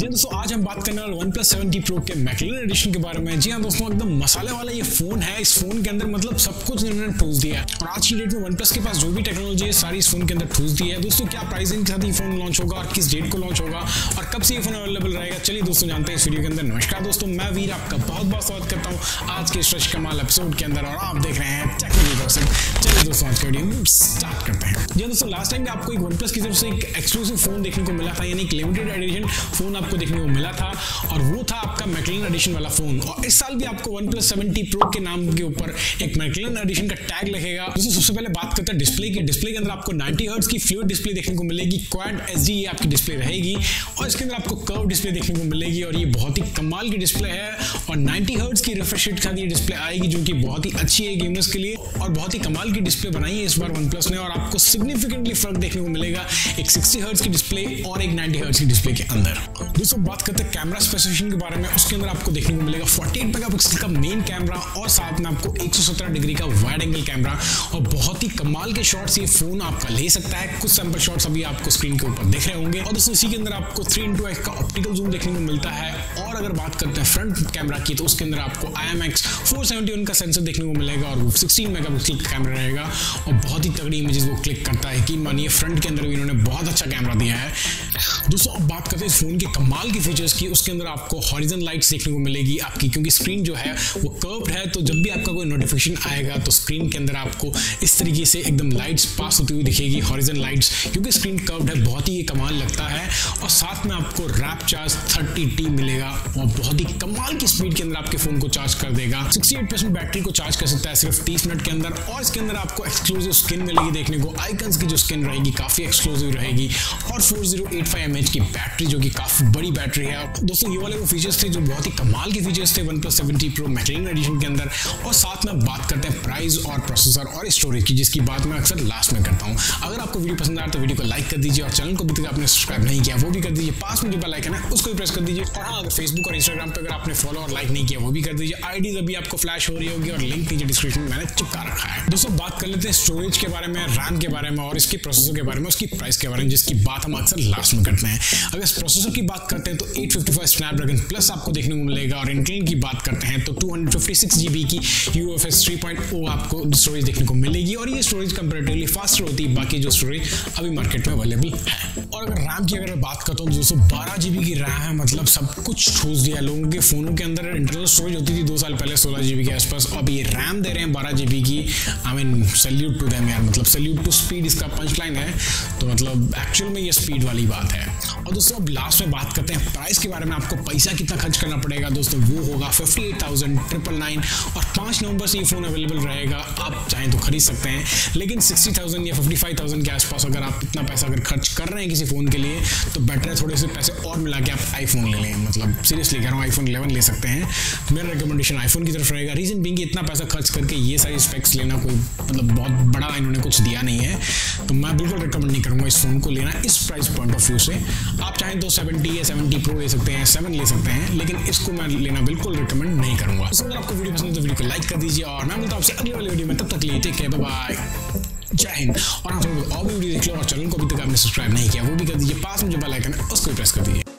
जी, दोस्तों, आज हम बात करने वाले वन प्लस सेवेंटी प्रो के मैकलिन एडिशन के बारे में। जी हाँ दोस्तों, एकदम मसाले वाला ये फ़ोन है। इस फ़ोन के अंदर मतलब सब कुछ इन्होंने ठूस दिया है। और आज की डेट में वन प्लस के पास जो भी टेक्नोलॉजी है, सारी इस फ़ोन के अंदर ठूस दी है। दोस्तों, क्या प्राइसिंग के साथ ये फ़ोन लॉन्च होगा और किस डेट को लॉन्च होगा और कब से ये फ़ोन अवेलेबल रहेगा? चलिए, दोस्तों, जानते हैं इस वीडियो के अंदर। नमस्कार, दोस्तों, मैं वीर आपका बहुत बहुत स्वागत करता हूँ आज के स्ट्रेच कमाल एपिसोड के अंदर। और आप देख रहे हैं टेक्निकल चलिए, दोस्तों, आज का वीडियो स्टार्ट करते हैं। जी हाँ दोस्तों लास्ट टाइम आपको एक वन प्लस की तरफ़ से एक एक्सक्लूसिव फ़ोन देखने को मिला था, यानी एक लिमिटेड एडिशन फ़ोन आपको देखने को मिला था और वो था आपका मैकलिन एडिशन वाला फ़ोन और इस साल भी आपको वन प्लस सेवेंटी प्रो के नाम के ऊपर एक मैकलिन एडिशन का टैग लगेगा। दोस्तों सबसे पहले बात करते हैं डिस्प्ले की। डिस्प्ले के अंदर आपको 90 हर्ट्ज की फ्लूड डिस्प्ले देखने को मिलेगी। क्वाड एच ये आपकी डिस्प्ले रहेगी। और इसके अंदर आपको कर्व डिस्प्ले देखने को मिलेगी। और ये बहुत ही कमाल की डिस्प्ले है। और 90 हर्ट्ज की रिफ्रेश रेट के ये डिस्प्ले आएगी, जो कि बहुत ही अच्छी है गेमर्स के लिए। और बहुत ही कमाल की डिस्प्ले बनाई है इस बार वन प्लस ने। और आपको सिग्निफिकेंटली फ़र्क देखने को मिलेगा एक 60 हर्ट्ज की डिस्प्ले और एक 90 हर्ट्ज की डिस्प्ले के अंदर। दोस्तों बात करते हैं कैमरा स्पेसिफिकेशन के बारे में, उसके अंदर आपको देखने को मिलेगा 48 मेगापिक्सल का मेन कैमरा और साथ में आपको 117 डिग्री का वाइड एंगल कैमरा और बहुत ही कमाल के शॉट्स ये फ़ोन आपका ले सकता है। कुछ सैंपल शॉट्स अभी आपको स्क्रीन के ऊपर दिख रहे होंगे। और दोस्तों, इसी के अंदर आपको थ्री इंटू एक्स का ऑप्टिकल जूम देखने को मिलता है। और अगर बात करते हैं फ्रंट कैमरा की तो उसके अंदर आपको I M X four seventy one का सेंसर देखने को मिलेगा और सिक्सटीन मेगा का कैमरा रहेगा। और बहुत ही तगड़ी इमेजेस वो क्लिक करता है। कि मानिए फ्रंट के अंदर भी इन्होंने बहुत अच्छा कैमरा दिया है। दोस्तों, अब बात करते हैं इस फ़ोन के कमाल के फीचर्स की। उसके अंदर आपको हॉरिजन लाइट्स देखने को मिलेगी आपकी, क्योंकि स्क्रीन जो है, वो कर्व्ड है तो जब भी आपका कोई नोटिफिकेशन आएगा तो स्क्रीन के अंदर आपको इस तरीके से एकदम लाइट्स पास होती हुई दिखेगी हॉरिजन लाइट्स क्योंकि स्क्रीन कर्व्ड है, बहुत ही कमाल लगता है। और साथ में आपको रैप चार्ज थर्टी मिलेगा, और बहुत ही कमाल की स्पीड के अंदर आपके फ़ोन को चार्ज कर देगा। सिक्सटी बैटरी को चार्ज कर सकता है सिर्फ़ तीस मिनट के अंदर, और इसके अंदर आपको एक्सक्लूसिव स्किन मिलेगी देखने को। आइकन्स की जो स्किन रहेगी, काफ़ी एक्सक्लूसिव रहेगी। और four zero eight five M की बैटरी जो कि काफ़ी बड़ी बैटरी है। दोस्तों, ये वाले वो फीचर्स थे जो बहुत ही कमाल के फीचर्स थे, OnePlus seventy Pro McLaren edition के अंदर। और साथ में बात करते हैं प्राइस और प्रोसेसर और स्टोरेज की, जिसकी बात मैं अक्सर लास्ट में करता हूँ। अगर आपको वीडियो पसंद आए तो वीडियो को लाइक कर दीजिए और चैनल को भी तक आपने सब्सक्राइब नहीं किया, वो भी कर दीजिए। पास में जो बेल आइकन है, उसको भी प्रेस कर दीजिए। और हाँ अगर फेसबुक और इंस्टाग्राम पर अगर आपने फॉलो और लाइक नहीं किया, वो भी कर दीजिए। आईडी अभी आपको फ्लैश हो रही होगी और लिंक नीचे डिस्क्रिप्शन में मैंने चिपका रखा है। दोस्तों, बात कर लेते हैं स्टोरेज के बारे में रैम के बारे में और इसके प्रोसेसर के बारे में, उसकी प्राइस के बारे में, जिसकी बात हम अक्सर लास्ट में करते हैं। अगर इस प्रोसेसर की बात करते हैं तो 855 स्नैपड्रैगन प्लस आपको देखने को मिलेगा और इंटेल की बात करते हैं तो 256 जीबी की यू एफ़ एस आपको स्टोरेज देखने को मिलेगी और ये स्टोरेज कंपेरेटिवली फास्टर होती है, बाकी जो स्टोरेज अभी मार्केट में अवेलेबल है। और अगर रैम की अगर बात करता हूँ दोस्तों बारह जीबी की रैम है मतलब सब कुछ ठूस दिया लोगों के फोनों के अंदर इंटरनल स्टोरेज होती थी दो साल पहले सोलह जीबी के आसपास। अब ये रैम दे रहे हैं बारह जीबी की। I mean salute to them यार मतलब सल्यूट टू स्पीड इसका पंच लाइन है। तो मतलब एक्चुअल में ये स्पीड वाली बात है। और दोस्तों, अब लास्ट में बात करते हैं प्राइस के बारे में। आपको पैसा कितना खर्च करना पड़ेगा? दोस्तों, वो होगा fifty eight thousand triple nine और पाँच नवंबर से ये फ़ोन अवेलेबल रहेगा। आप चाहें तो खरीद सकते हैं। लेकिन सिक्सटी थाउज़ेंड या फिफ्टी फाइव थाउज़ेंड के आसपास अगर आप इतना पैसा अगर खर्च कर रहे हैं किसी फ़ोन के लिए तो बेटर है थोड़े से पैसे और मिला के आप आईफोन ले लें। मतलब सीरियसली कह रहा हूँ आईफोन इलेवन ले सकते हैं। तो मेरा रिकमेंडेशन आईफोन की तरफ़ रहेगा। रीजन बिंग इतना पैसा खर्च करके ये सारी स्पेक्स लेना कोई मतलब बहुत बड़ा इन्होंने कुछ दिया नहीं है। तो मैं बिल्कुल रिकमेंड नहीं करूँगा इस फ़ोन को लेना इस प्राइस पॉइंट ऑफ़ व्यू से। आप चाहें तो सेवेंटी या सेवेंटी प्रो ले सकते हैं सेवन ले सकते हैं, लेकिन इसको मैं लेना बिल्कुल रिकमेंड नहीं करूँगा। तो अगर आपको वीडियो पसंद है तो वीडियो को लाइक कर दीजिए और मैं बोलता हूँ आपसे अगली वाली वीडियो में। तब तक लिए टेक केयर बाय जय हिंद। और आप और भी वीडियो देख लो और चैनल को अभी तक आपने सब्सक्राइब नहीं किया, वो भी कर दीजिए। पास में जो बेल आइकन है, उसको भी प्रेस कर दीजिए।